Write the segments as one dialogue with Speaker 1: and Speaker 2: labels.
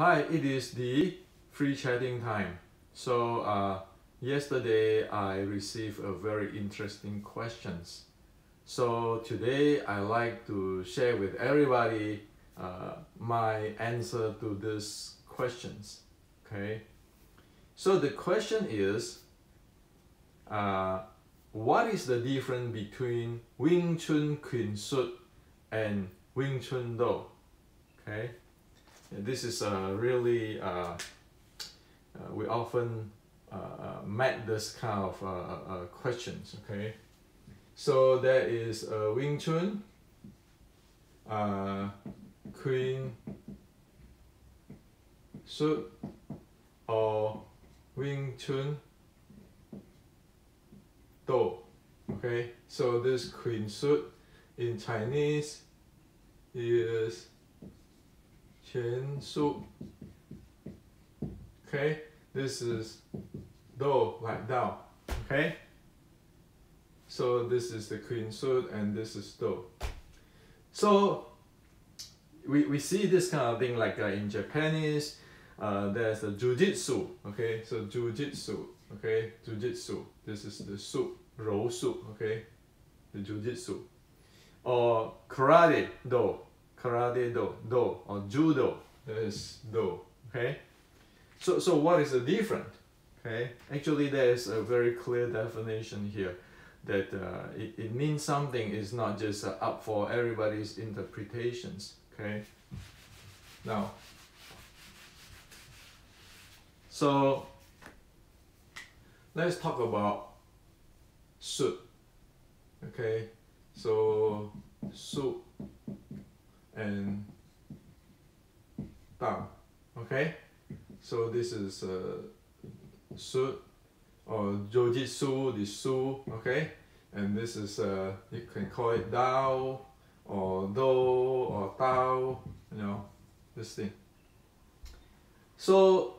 Speaker 1: Hi, it is the free chatting time. So uh, yesterday I received a very interesting questions. So today I like to share with everybody uh, my answer to these questions. Okay. So the question is, uh, what is the difference between Wing Chun Kuen Sut and Wing Chun Do? Okay. This is a really, uh, uh, we often uh, uh, met this kind of uh, uh, questions, okay? So there is uh, Wing Chun, uh, Kuen, Sut, or Wing Chun, Do, okay? So this Kuen Sut in Chinese is 前述. Okay, this is do like Dao. Okay, so this is the Kuen Sut and this is Do. So we, we see this kind of thing like uh, in Japanese, uh, there's the Jujitsu. Okay, so Jujitsu. Okay, Jujitsu. This is the Su, Rou Su. Okay, the Jujitsu. Or Karate Do karate do, do, or judo is do, okay? So, so what is the difference? Okay, actually there is a very clear definition here that uh, it, it means something is not just uh, up for everybody's interpretations, okay? Now, so let's talk about suit, okay? So, suit and down. Okay, so this is uh, su or jujitsu, the su. Okay, and this is uh, you can call it dao or do or tao. You know this thing. So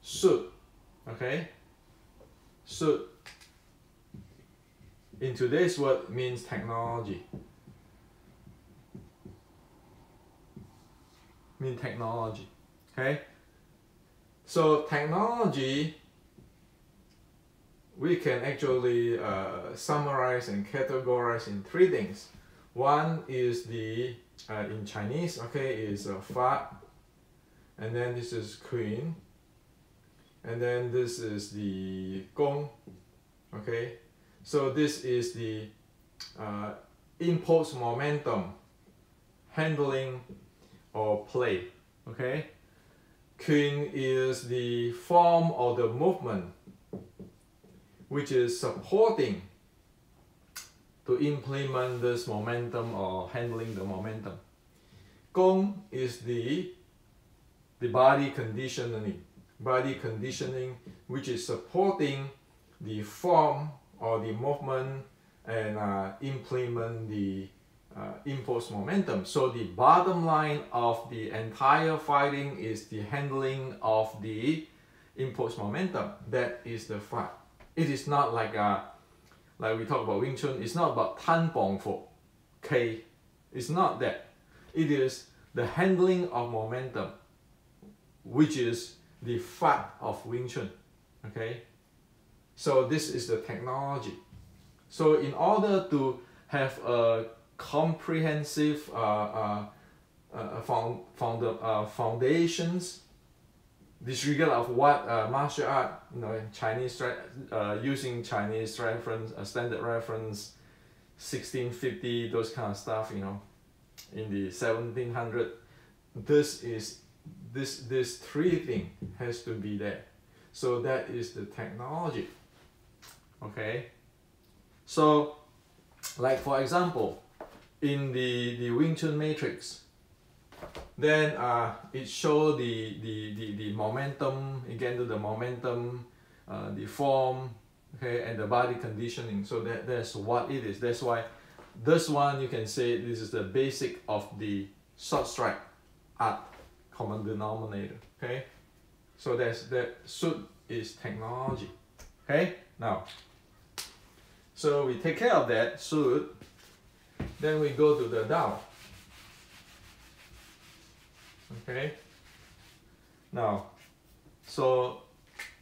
Speaker 1: suit, okay, suit in today's word means technology. Mean technology. Okay? So technology we can actually uh, summarize and categorize in three things. One is the uh, in Chinese, okay, is uh, Fa, and then this is Queen, and then this is the Gong, okay. So this is the uh, impulse momentum handling or play. Okay? Qing is the form of the movement which is supporting to implement this momentum or handling the momentum. Gong is the, the body conditioning, body conditioning which is supporting the form or the movement and uh, implement the uh, impulse momentum. So the bottom line of the entire fighting is the handling of the impulse momentum. That is the fight. It is not like a, uh, like we talk about Wing Chun, it's not about Tan Bong Fu, K. It's not that. It is the handling of momentum, which is the fight of Wing Chun. Okay? So this is the technology. So in order to have a comprehensive uh, uh, uh, found, found, uh, foundations. Disregard of what uh, martial art you know Chinese uh, using Chinese reference uh, standard reference 1650 those kind of stuff you know in the 1700 this is this this three thing has to be there. So that is the technology. Okay? So like for example in the, the Wing Chun matrix, then uh, it show the, the, the, the momentum, again to the momentum, uh, the form, okay, and the body conditioning. So that, that's what it is. That's why this one you can say this is the basic of the short strike art common denominator. Okay, so that's that suit is technology. Okay, now so we take care of that suit then we go to the Dao. Okay, Now, so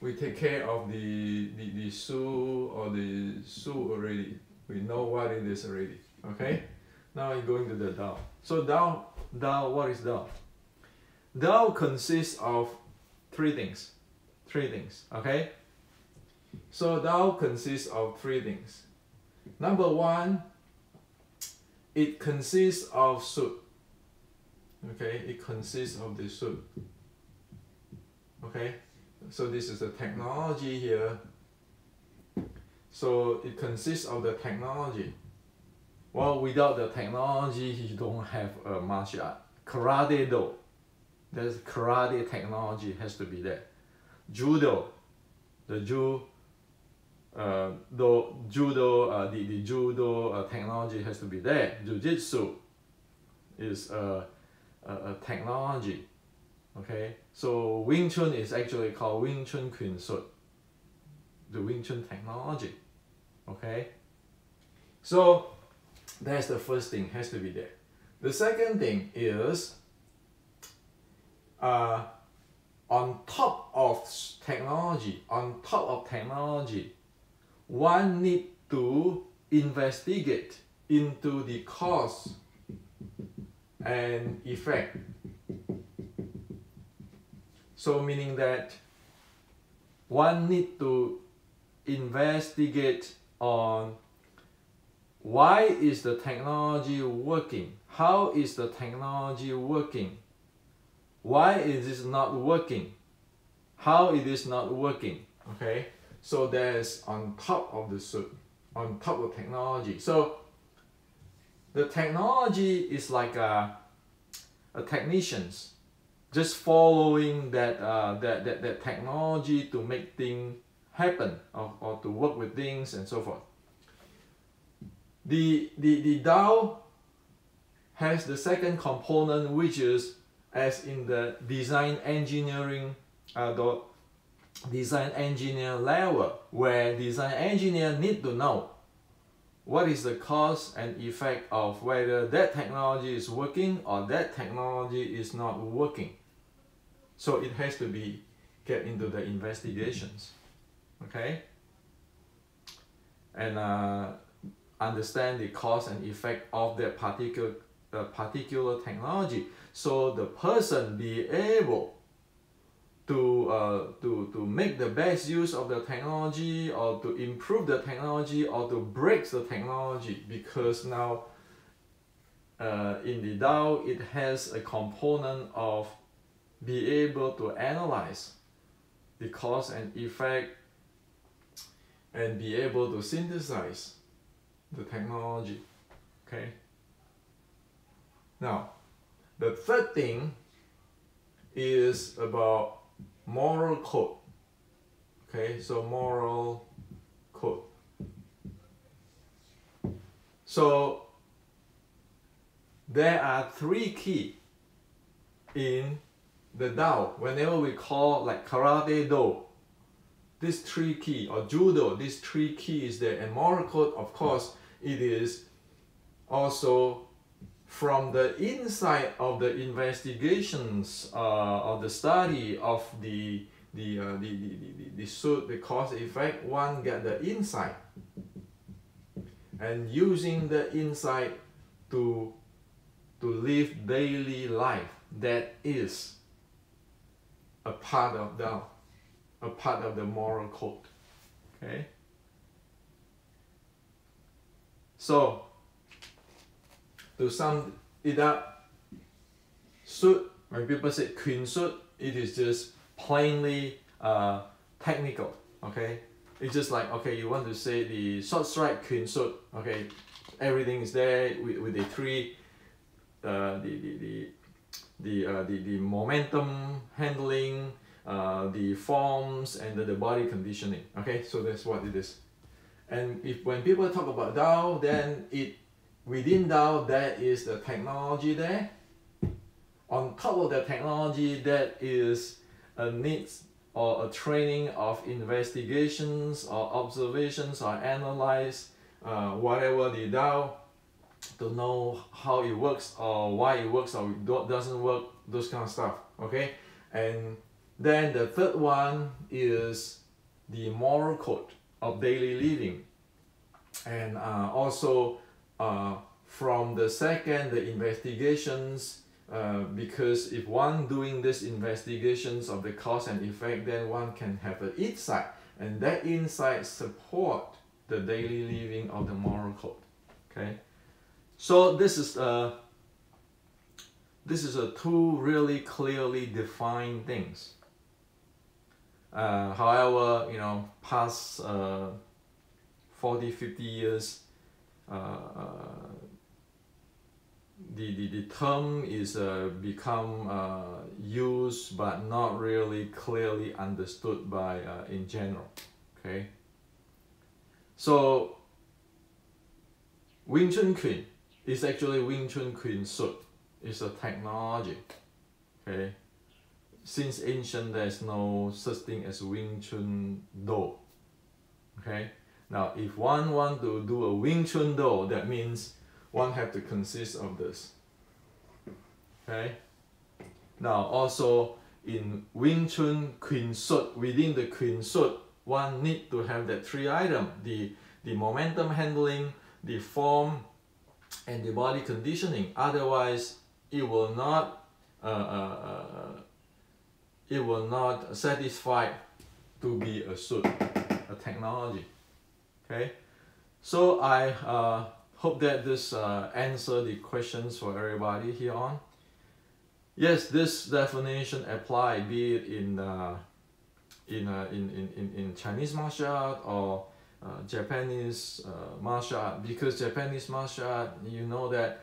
Speaker 1: we take care of the, the, the su or the su already. We know what it is already. Okay? Now I'm going to the Dao. So Dao, Dao, what is Dao? Dao consists of three things. Three things. Okay? So Dao consists of three things. Number one, it consists of suit. Okay, it consists of the suit. Okay, so this is the technology here. So it consists of the technology. Well, without the technology, you don't have a martial art. Karate do, there's karate technology has to be there. Judo, the ju, uh, the judo, uh, the, the judo uh, technology has to be there. Jiu-jitsu is a, a, a technology. Okay, so Wing Chun is actually called Wing Chun Kuen Sut, the Wing Chun technology. Okay, so that's the first thing has to be there. The second thing is uh, on top of technology, on top of technology, one need to investigate into the cause and effect. So meaning that one need to investigate on why is the technology working? How is the technology working? Why is this not working? How it is not working? Okay, so that's on top of the suit, on top of technology. So the technology is like a, a technicians just following that, uh, that, that, that technology to make things happen or, or to work with things and so forth. The, the, the Dao has the second component which is as in the design engineering uh, the design engineer level where design engineer need to know what is the cause and effect of whether that technology is working or that technology is not working. So it has to be get into the investigations. Okay? And uh, understand the cause and effect of that particular uh, particular technology so the person be able to uh, to to make the best use of the technology or to improve the technology or to break the technology because now uh, in the DAO it has a component of be able to analyze the cause and effect and be able to synthesize the technology. Okay. Now, the third thing is about moral code. Okay, so moral code. So there are three key in the Dao. Whenever we call like karate do, this three key or judo, these three keys there and moral code, of course, it is also from the inside of the investigations uh, of the study of the the, uh, the, the, the, the suit, the cause effect, one get the insight. And using the insight to to live daily life that is a part of the a part of the moral code. Okay? So to sum it up, suit, when people say Kuen suit, it is just plainly uh, technical, okay? It's just like, okay, you want to say the short strike Kuen suit, okay, everything is there with, with the three, uh, the, the, the, the, uh, the, the momentum handling, uh, the forms, and the, the body conditioning, okay? So that's what it is. And if when people talk about Dao, then it Within Dao, there is the technology there. On top of the technology, that is a needs or a training of investigations or observations or analyze uh, whatever the Dao to know how it works or why it works or it doesn't work, those kind of stuff. Okay, and then the third one is the moral code of daily living. And uh, also uh, from the second, the investigations, uh, because if one doing this investigations of the cause and effect, then one can have an insight, and that insight support the daily living of the moral code. Okay, so this is a this is a two really clearly defined things. Uh, however, you know, past uh, 40, 50 years, the, the, the term is uh, become uh, used but not really clearly understood by uh, in general. Okay. So Wing Chun Kuen is actually Wing Chun Kuen suit It's a technology. Okay since ancient there is no such thing as Wing Chun Do. Okay. Now, if one want to do a Wing Chun Do, that means one have to consist of this. Okay. Now, also in Wing Chun Kuen Sut, within the Kuen Sut, one need to have that three item: the the momentum handling, the form, and the body conditioning. Otherwise, it will not uh, uh, uh, it will not satisfy to be a suit, a technology. Okay, so I uh, hope that this uh, answer the questions for everybody here on. Yes, this definition apply be it in uh, in, uh, in, in, in, in Chinese martial art or uh, Japanese uh, martial art because Japanese martial art you know that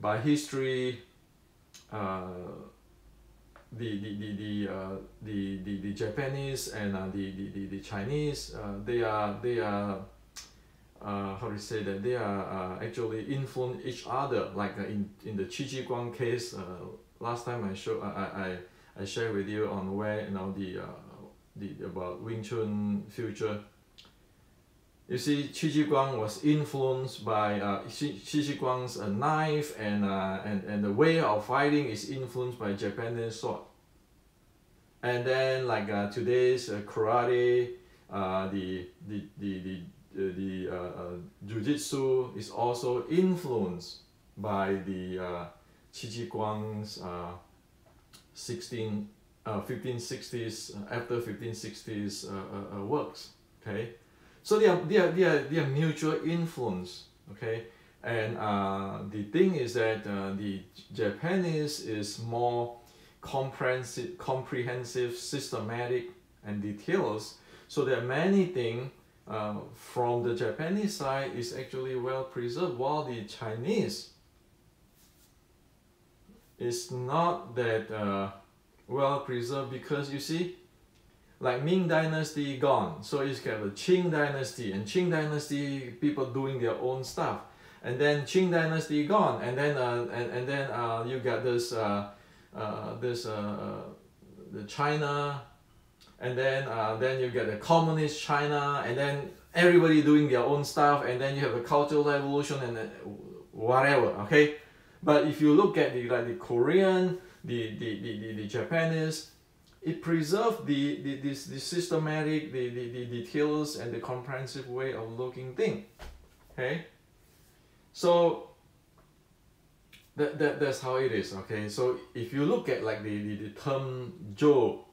Speaker 1: by history uh, the the the the, uh, the, the, the Japanese and uh, the, the, the, the Chinese uh, they are they are uh, how to say that? They are uh, actually influence each other like uh, in in the Qi Guang case uh, last time I show I I I share with you on where you know the uh, the about Wing Chun future you see, Qi Ji Guang was influenced by uh, Qi, Ji Guang's uh, knife and, uh, and, and the way of fighting is influenced by Japanese sword. And then like uh, today's uh, karate, uh, the, the, the, the, the, uh, jiu-jitsu is also influenced by the uh, Qi Ji Guang's uh, 16, uh, 1560s, after 1560s uh, uh, uh, works, okay? So they are, they are, they are, they are mutual influence, okay? And uh, the thing is that uh, the Japanese is more comprehensive, comprehensive, systematic, and details. So there are many things uh, from the Japanese side is actually well preserved, while the Chinese is not that uh, well preserved because you see like Ming Dynasty gone, so you have the Qing Dynasty, and Qing Dynasty people doing their own stuff, and then Qing Dynasty gone, and then uh, and, and then uh, you got this uh, uh, this uh, uh, the China, and then uh, then you get the communist China, and then everybody doing their own stuff, and then you have a cultural revolution and whatever. Okay, but if you look at the like the Korean, the the the, the, the Japanese it preserves the, the, this, the systematic, the, the, the details and the comprehensive way of looking thing. Okay? So that, that, that's how it is. Okay? So if you look at like the, the, the term jo,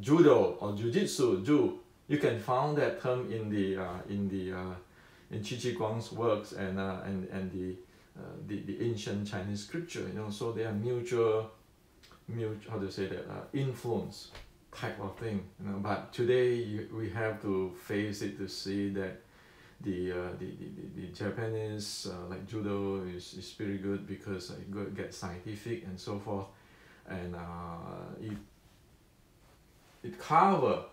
Speaker 1: judo or jiu-jitsu, ju, you can find that term in the uh, in the uh, in Qi Ji Guang's works and uh, and and the, uh, the the ancient Chinese scripture. You know, so they are mutual how to say that uh, influence type of thing you know. But today you, we have to face it to see that the uh, the, the, the Japanese uh, like judo is, is pretty good because it get scientific and so forth. And uh, it it cover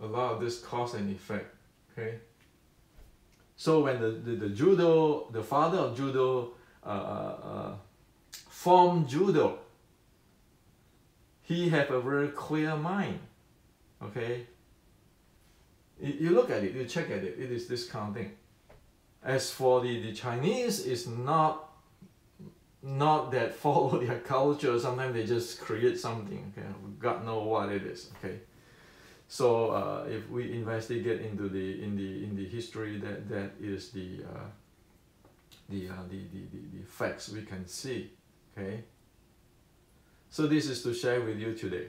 Speaker 1: a lot of this cause and effect okay? So when the, the, the judo the father of judo uh, uh, uh formed judo he have a very clear mind. Okay? You look at it, you check at it, it is this kind of thing. As for the, the Chinese, is not not that follow their culture. Sometimes they just create something. Okay, God know what it is. Okay, so uh, if we investigate into the in the in the history, that that is the uh, the, uh, the, the the the facts we can see. Okay. So this is to share with you today.